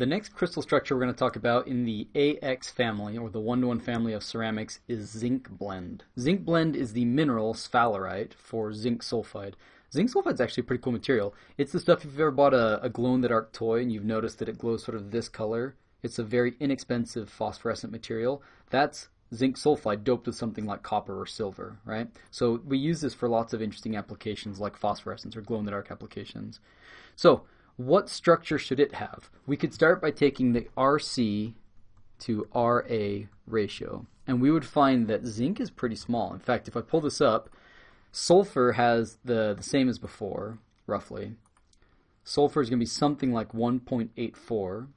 The next crystal structure we're going to talk about in the AX family, or the one-to-one family of ceramics, is zinc blende. Zinc blende is the mineral sphalerite for zinc sulfide. Zinc sulfide is actually a pretty cool material. It's the stuff if you've ever bought a, a glow-in-the-dark toy and you've noticed that it glows sort of this color. It's a very inexpensive phosphorescent material. That's zinc sulfide doped with something like copper or silver, right? So we use this for lots of interesting applications like phosphorescence or glow-in-the-dark applications. So what structure should it have? We could start by taking the RC to RA ratio, and we would find that zinc is pretty small. In fact, if I pull this up, sulfur has the, the same as before, roughly. Sulfur is going to be something like 1.84,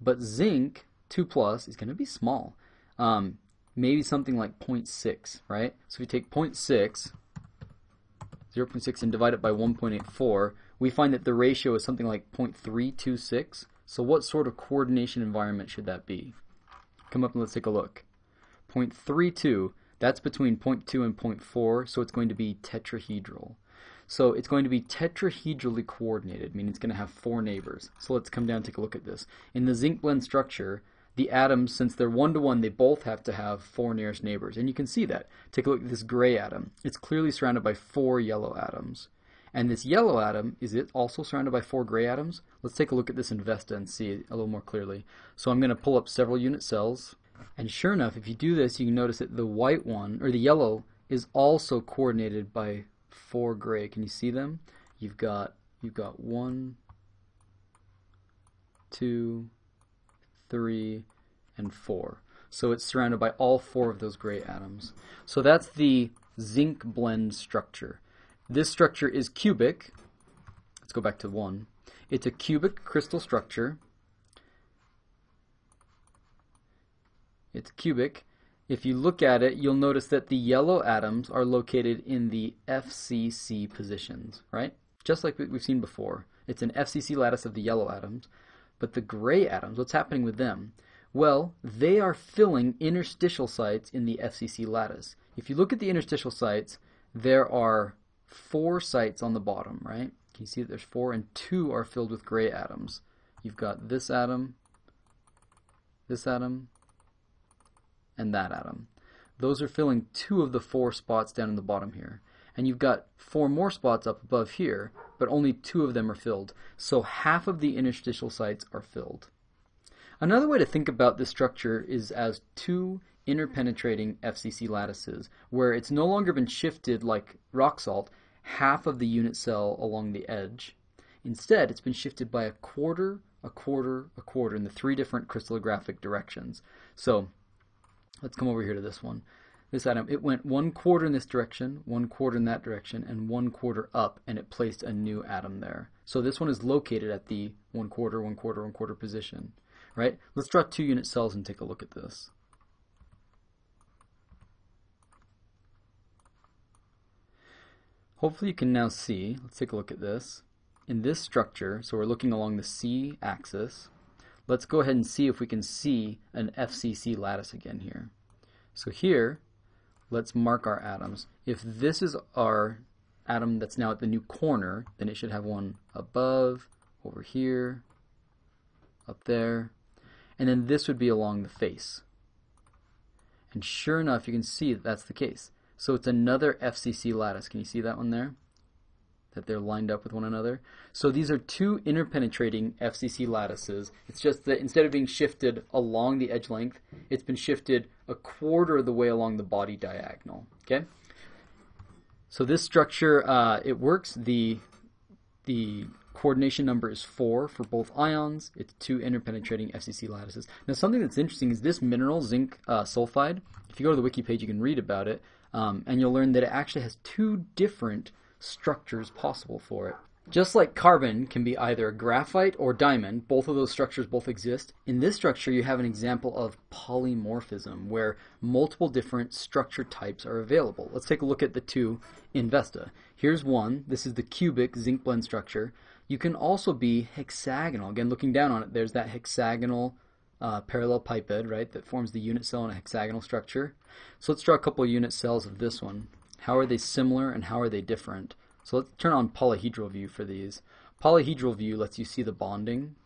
but zinc, 2 plus, is going to be small. Um, maybe something like 0.6, right? So if we take 0.6, 0.6 and divide it by 1.84, we find that the ratio is something like 0.326. So what sort of coordination environment should that be? Come up and let's take a look. 0.32, that's between 0.2 and 0.4, so it's going to be tetrahedral. So it's going to be tetrahedrally coordinated, meaning it's going to have four neighbors. So let's come down and take a look at this. In the zinc blende structure, the atoms, since they're one to one, they both have to have four nearest neighbors. And you can see that. Take a look at this gray atom. It's clearly surrounded by four yellow atoms. And this yellow atom, is it also surrounded by four gray atoms? Let's take a look at this in Vesta and see a little more clearly. So I'm going to pull up several unit cells. And sure enough, if you do this, you can notice that the white one, or the yellow, is also coordinated by four gray. Can you see them? You've got you've got one, two, three, and four. So it's surrounded by all four of those gray atoms. So that's the zinc blende structure. This structure is cubic. Let's go back to one. It's a cubic crystal structure. It's cubic. If you look at it, you'll notice that the yellow atoms are located in the FCC positions, right? Just like we've seen before. It's an FCC lattice of the yellow atoms. But the gray atoms, what's happening with them? Well, they are filling interstitial sites in the FCC lattice. If you look at the interstitial sites, there are four sites on the bottom, right? Can you see that there's four and two are filled with gray atoms? You've got this atom, this atom, and that atom. Those are filling two of the four spots down in the bottom here. And you've got four more spots up above here, but only two of them are filled. So half of the interstitial sites are filled. Another way to think about this structure is as two interpenetrating FCC lattices, where it's no longer been shifted like rock salt, half of the unit cell along the edge. Instead, it's been shifted by a quarter, a quarter, a quarter in the three different crystallographic directions. So let's come over here to this one. This atom, it went one quarter in this direction, one quarter in that direction, and one quarter up, and it placed a new atom there. So this one is located at the one quarter, one quarter, one quarter position, right? Let's draw two unit cells and take a look at this. Hopefully you can now see, let's take a look at this. In this structure, so we're looking along the C axis, let's go ahead and see if we can see an FCC lattice again here. So here, let's mark our atoms. If this is our atom that's now at the new corner, then it should have one above, over here, up there, and then this would be along the face. And sure enough, you can see that that's the case. So it's another FCC lattice. Can you see that one there? That they're lined up with one another. So these are two interpenetrating FCC lattices. It's just that instead of being shifted along the edge length, it's been shifted a quarter of the way along the body diagonal. Okay. So this structure, uh, it works. The the coordination number is 4 for both ions. It's two interpenetrating FCC lattices. Now something that's interesting is this mineral, zinc uh, sulfide, if you go to the wiki page you can read about it, um, and you'll learn that it actually has two different structures possible for it. Just like carbon can be either graphite or diamond, both of those structures both exist. In this structure, you have an example of polymorphism, where multiple different structure types are available. Let's take a look at the two in Vesta. Here's one. This is the cubic zinc blende structure. You can also be hexagonal. Again, looking down on it, there's that hexagonal uh, parallelepiped, right, that forms the unit cell in a hexagonal structure. So let's draw a couple unit cells of this one. How are they similar and how are they different? So let's turn on polyhedral view for these. Polyhedral view lets you see the bonding.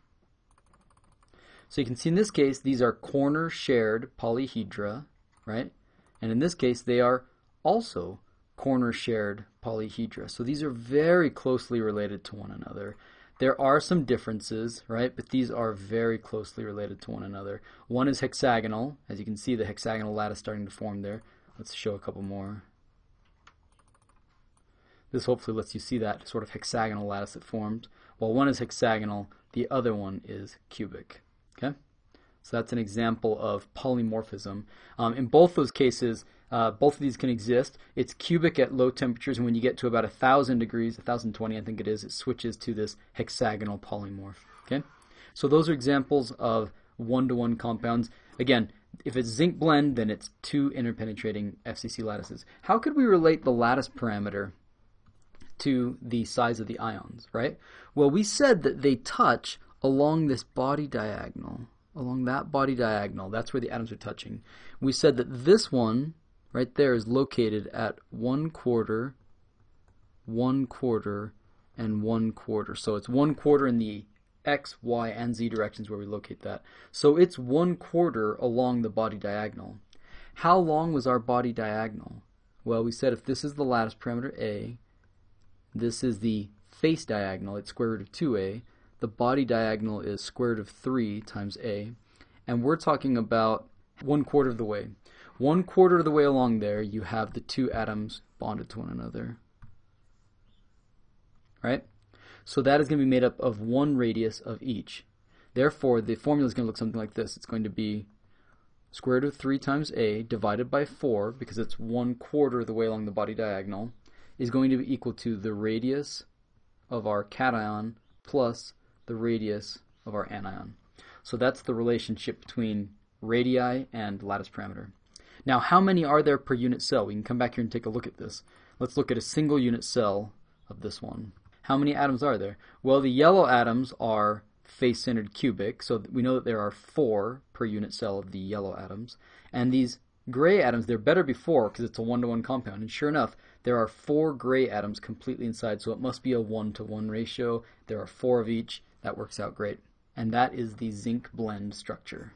So you can see in this case, these are corner shared polyhedra, right? And in this case, they are also corner shared polyhedra. So these are very closely related to one another. There are some differences, right? But these are very closely related to one another. One is hexagonal. As you can see, the hexagonal lattice starting to form there. Let's show a couple more. This hopefully lets you see that sort of hexagonal lattice that formed. While one is hexagonal, the other one is cubic. Okay, so that's an example of polymorphism. Um, in both those cases, uh, both of these can exist. It's cubic at low temperatures, and when you get to about 1,000 degrees, 1,020 I think it is, it switches to this hexagonal polymorph. Okay, so those are examples of one-to-one compounds. Again, if it's zinc blende, then it's two interpenetrating FCC lattices. How could we relate the lattice parameter to the size of the ions, right? Well, we said that they touch along this body diagonal, along that body diagonal, that's where the atoms are touching. We said that this one right there is located at one quarter, one quarter, and one quarter. So it's one quarter in the x, y, and z directions where we locate that. So it's one quarter along the body diagonal. How long was our body diagonal? Well, we said if this is the lattice parameter A, this is the face diagonal, it's square root of 2a, the body diagonal is square root of 3 times a, and we're talking about one quarter of the way. One quarter of the way along there, you have the two atoms bonded to one another. Right? So that is going to be made up of one radius of each. Therefore, the formula is going to look something like this. It's going to be square root of 3 times a divided by 4, because it's one quarter of the way along the body diagonal, is going to be equal to the radius of our cation plus the radius of our anion. So that's the relationship between radii and lattice parameter. Now, how many are there per unit cell? We can come back here and take a look at this. Let's look at a single unit cell of this one. How many atoms are there? Well, the yellow atoms are face-centered cubic, so we know that there are four per unit cell of the yellow atoms. And these gray atoms, they're better before because it's a one-to-one compound. And sure enough, there are four gray atoms completely inside, so it must be a one-to-one ratio. There are four of each. That works out great. And that is the zinc blende structure.